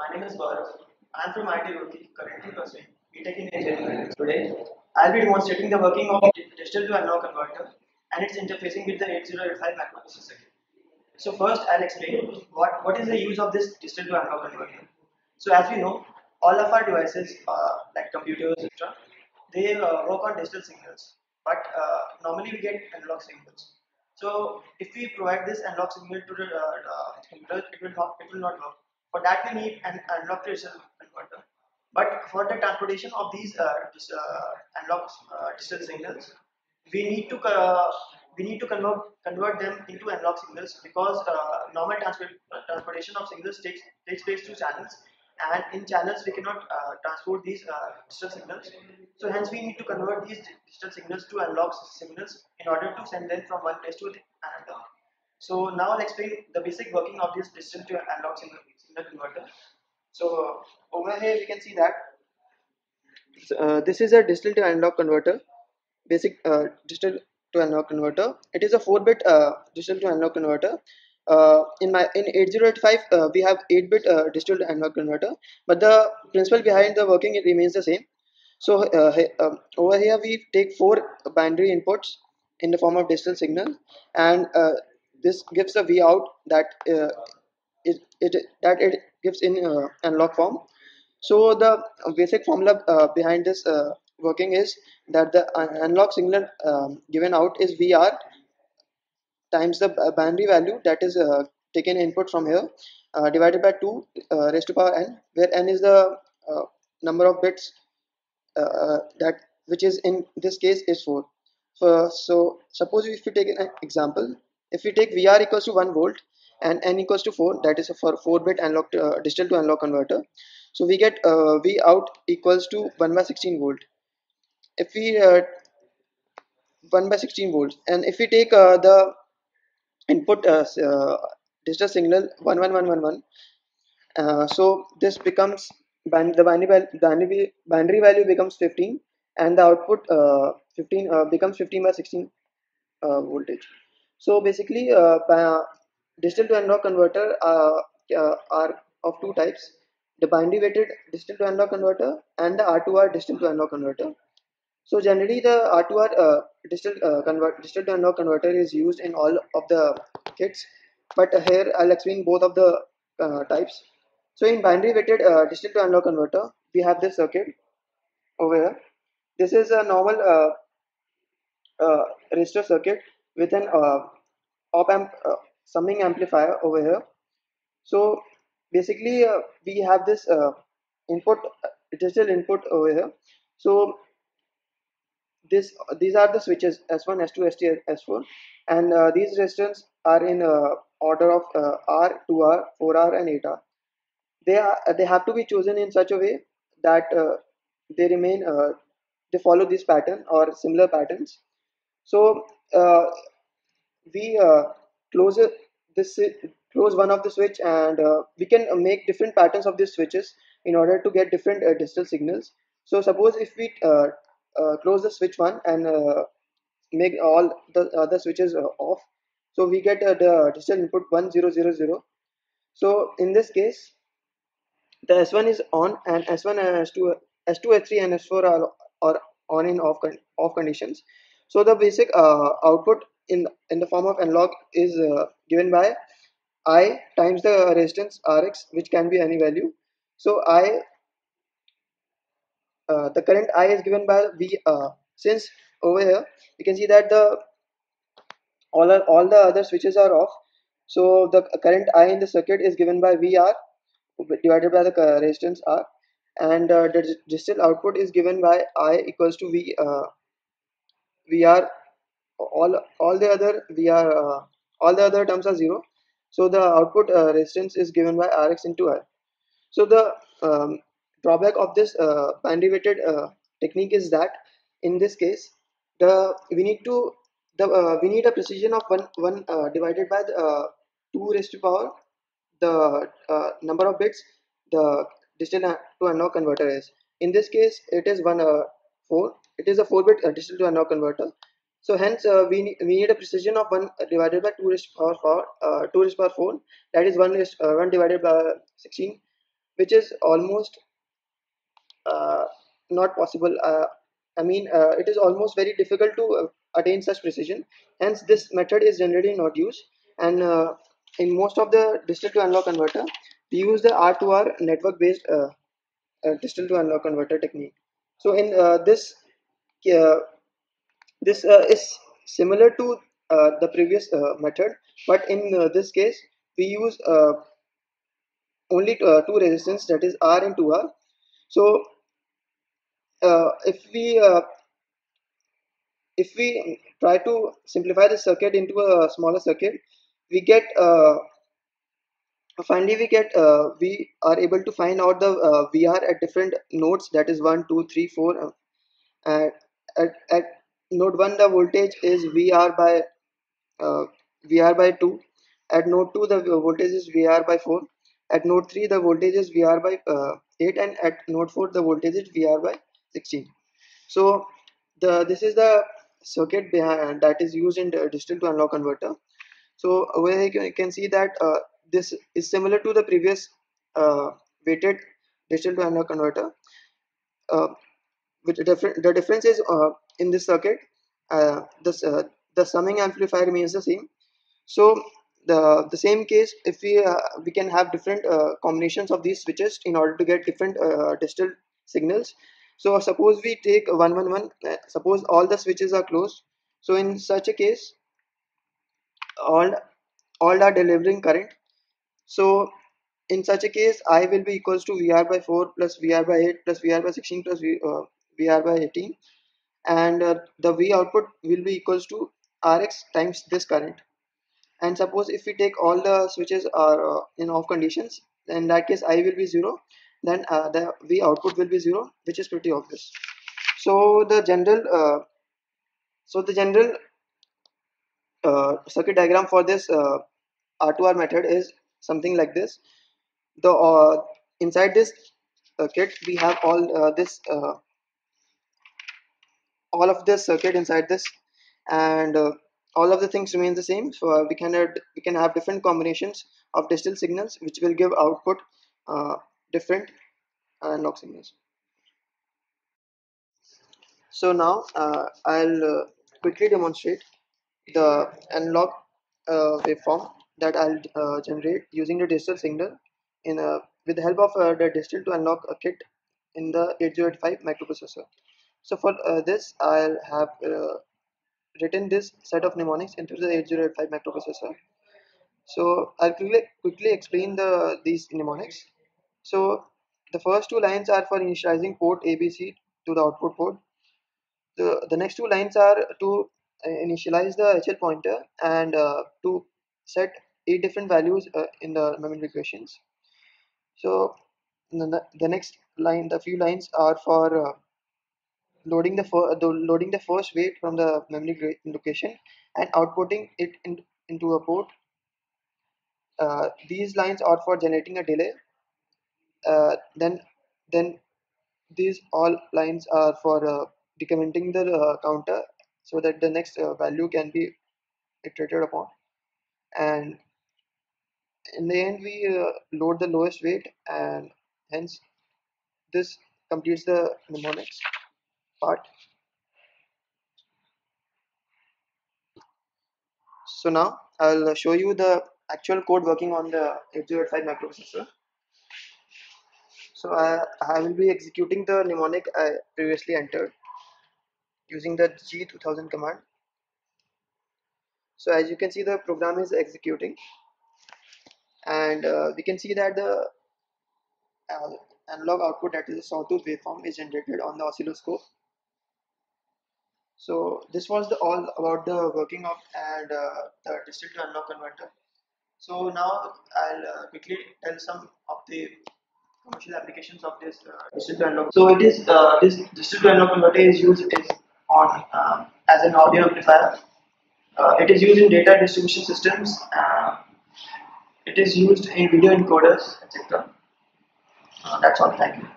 My name is Gaurav. I am from IIT Roorkee, currently pursuing BTech in Engineering. Today, I'll be demonstrating the working of digital to analog converter and its interfacing with the 8085 microprocessor. So first, I'll explain what, what is the use of this digital to analog converter. So as we know, all of our devices, uh, like computers, etc., they uh, work on digital signals, but uh, normally we get analog signals. So if we provide this analog signal to the uh, computer, it will not it will not work. For that we need an analog to digital converter. But for the transportation of these uh, this, uh, analog uh, digital signals, we need to uh, we need to convert convert them into analog signals because normal transport, transportation of signals takes takes place through channels. And in channels we cannot uh, transport these uh, digital signals. So hence we need to convert these digital signals to analog signals in order to send them from one place to another. So now i'll explain the basic working of this digital to analog signal, converter so over here we can see that uh, this is a digital to analog converter basic uh, digital to analog converter. It is a 4 bit uh, digital to analog converter. Uh, in my in 8085 uh, we have 8 bit uh, digital to analog converter but the principle behind the working it remains the same. So uh, um, over here we take four binary inputs in the form of digital signal and uh, this gives the v out that uh, it, it that it gives in analog form. So the basic formula behind this working is that the analog signal um, given out is vr times the binary value that is uh, taken input from here uh, divided by 2 uh, raised to power n where n is the uh, number of bits uh, uh, that which is in this case is 4 so, so suppose if we take an example if we take vr equals to 1 volt and n equals to 4 that is for 4 bit analog to, digital to analog converter. So we get v out equals to 1 by 16 volt. If we 1 by 16 volts and if we take the input uh, uh, digital signal 11111 uh, so this becomes the binary, binary, binary value becomes 15 and the output uh, 15 uh, becomes 15 by 16 uh, voltage. So basically digital to analog converter are of two types the binary weighted digital to analog converter and the R2R digital to analog converter so generally the R2R uh, digital, uh, convert, digital to analog converter is used in all of the kits but here I'll explain both of the uh, types. So in binary weighted uh, digital to analog converter we have this circuit over here. This is a normal uh, uh, resistor circuit with an op amp summing amplifier over here. So basically we have this input digital input over here. So this these are the switches S1, S2, S3, S4 and uh, these resistors are in uh, order of uh, R, 2R, 4R and 8R. They are they have to be chosen in such a way that uh, they remain uh, they follow this pattern or similar patterns. So uh, we close this close one of the switch and we can make different patterns of these switches in order to get different digital signals. So suppose if we uh, close the switch one and uh, make all the other switches uh, off so we get the digital input 1000 so in this case the s1 is on and s1 and s2 s2 s3 and s4 are, are on in off con off conditions so the basic uh, output in in the form of analog is uh, given by i times the resistance rx which can be any value. So i uh, the current I is given by V uh, since over here you can see that the all are, all the other switches are off. So the current I in the circuit is given by VR divided by the resistance R and uh, the digital output is given by I equals to V uh, VR all all the other VR uh, all the other terms are zero. So the output uh, resistance is given by Rx into R. So the um, drawback of this uh, binary weighted uh, technique is that in this case the we need to the uh, we need a precision of one one uh, divided by the two raised to power the number of bits the digital to analog converter is. In this case it is one four. It is a four bit digital to analog converter so hence we need, we need a precision of one divided by two raised to power four two raised power four that is one is one divided by 16 which is almost uh, not possible. Uh, I mean, uh, it is almost very difficult to uh, attain such precision. Hence, this method is generally not used. And uh, in most of the digital to analog converter, we use the R2R network-based uh, uh, digital to analog converter technique. So in this this is similar to the previous method, but in this case, we use only two resistance that is R and 2R. So uh, if we uh, if we try to simplify the circuit into a smaller circuit we get uh, finally we get uh, we are able to find out the uh, VR at different nodes that is 1 2 3 4 uh, at, at, at node 1 the voltage is VR by VR by 2 at node 2 the voltage is VR by 4 at node 3 the voltage is VR by 8 and at node 4 the voltage is VR by 16 so the this is the circuit behind that is used in the digital to analog converter. So where you can see that uh, this is similar to the previous uh, weighted digital to analog converter uh, the, different, the difference is uh, in this circuit uh, this uh, the summing amplifier remains the same. So the the same case if we we can have different combinations of these switches in order to get different digital signals. So suppose we take 111 uh, suppose all the switches are closed. So in such a case all all are delivering current. So in such a case i will be equals to vr by 4 plus vr by 8 plus vr by 16 plus v, uh, vr by 18 and uh, the v output will be equals to rx times this current and suppose if we take all the switches are uh, in off conditions in that case i will be 0 then uh, the V output will be zero, which is pretty obvious. So the general, uh, so the general uh, circuit diagram for this R2R uh, method is something like this. The inside this kit we have all this all of this circuit inside this and all of the things remain the same so uh, we can add, we can have different combinations of digital signals which will give output uh, different analog signals. So now uh, I'll uh, quickly demonstrate the analog uh, waveform that I'll uh, generate using the digital signal in a, with the help of uh, the digital to analog kit in the 8085 microprocessor. So for uh, this I'll have written this set of mnemonics into the 8085 microprocessor. So I'll quickly, quickly explain the these mnemonics. So the first two lines are for initializing port ABC to the output port. The, the next two lines are to uh, initialize the HL pointer and uh, to set eight different values uh, in the memory locations. So the, the next line, the few lines are for uh, loading the, loading the first weight from the memory location and outputting it in, into a port. Uh, these lines are for generating a delay. Uh, then then these all lines are for uh, decrementing the uh, counter so that the next uh, value can be iterated upon. And in the end we uh, load the lowest weight and hence this completes the mnemonics part so now I'll show you the actual code working on the 8085 microprocessor so I, I will be executing the mnemonic I previously entered using the G2000 command. So as you can see the program is executing and uh, we can see that the uh, analog output that is a sawtooth waveform is generated on the oscilloscope. So this was the, all about the working of and uh, the digital to converter. So now I'll uh, quickly tell some of the commercial applications of this uh, digital analog. So it is uh, this digital analog converter is used is on uh, as an audio amplifier. Uh, it is used in data distribution systems. Uh, it is used in video encoders, etc. Uh, that's all. Thank you.